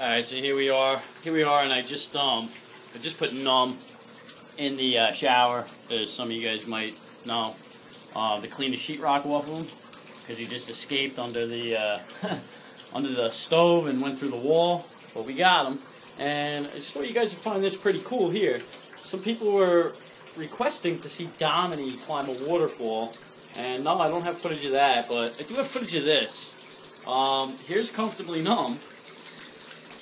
Alright, so here we are. Here we are, and I just um, I just put numb in the uh, shower, as some of you guys might know, uh, to clean the sheetrock off of him, because he just escaped under the uh, under the stove and went through the wall. But we got him, and I just thought you guys would find this pretty cool here. Some people were requesting to see Dominique climb a waterfall, and no, I don't have footage of that, but I do have footage of this. Um, here's comfortably numb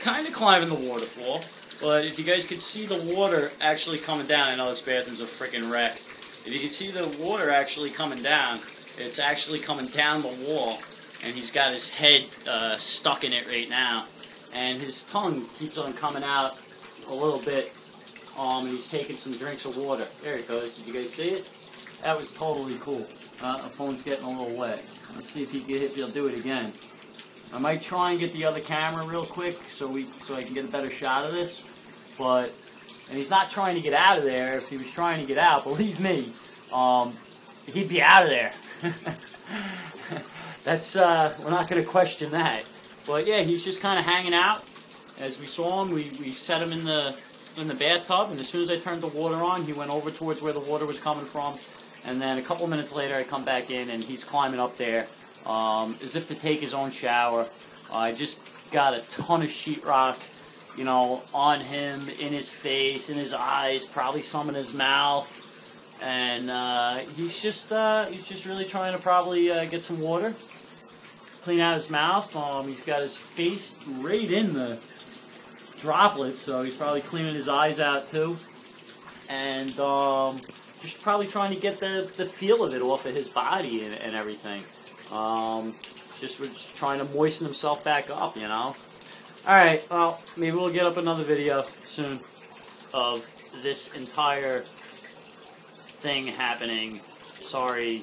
kind of climbing the waterfall, but if you guys could see the water actually coming down, I know this bathroom's a freaking wreck. If you can see the water actually coming down, it's actually coming down the wall, and he's got his head uh, stuck in it right now, and his tongue keeps on coming out a little bit, um, and he's taking some drinks of water. There it goes. Did you guys see it? That was totally cool. Uh, the phone's getting a little wet. Let's see if he can, if he'll do it again. I might try and get the other camera real quick so we so I can get a better shot of this. But and he's not trying to get out of there. If he was trying to get out, believe me, um, he'd be out of there. That's uh, we're not going to question that. But yeah, he's just kind of hanging out. As we saw him, we, we set him in the in the bathtub, and as soon as I turned the water on, he went over towards where the water was coming from. And then a couple minutes later, I come back in, and he's climbing up there um, as if to take his own shower. I just got a ton of sheetrock, you know, on him, in his face, in his eyes, probably some in his mouth, and uh, he's just uh, he's just really trying to probably uh, get some water, clean out his mouth. Um, he's got his face right in the droplets, so he's probably cleaning his eyes out too, and um, just probably trying to get the, the feel of it off of his body and, and everything. Um, just was trying to moisten himself back up, you know. All right, well, maybe we'll get up another video soon of this entire thing happening. Sorry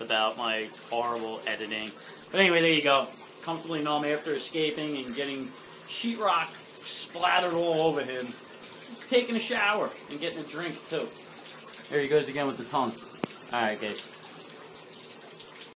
about my horrible editing. But anyway, there you go. Comfortably numb after escaping and getting sheetrock splattered all over him. Taking a shower and getting a drink, too. There he goes again with the tongue. Alright, guys.